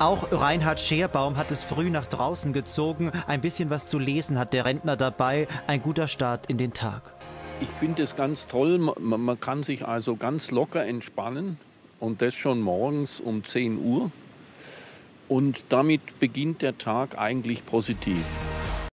Auch Reinhard Scherbaum hat es früh nach draußen gezogen. Ein bisschen was zu lesen hat der Rentner dabei. Ein guter Start in den Tag. Ich finde es ganz toll. Man, man kann sich also ganz locker entspannen und das schon morgens um 10 Uhr. Und damit beginnt der Tag eigentlich positiv.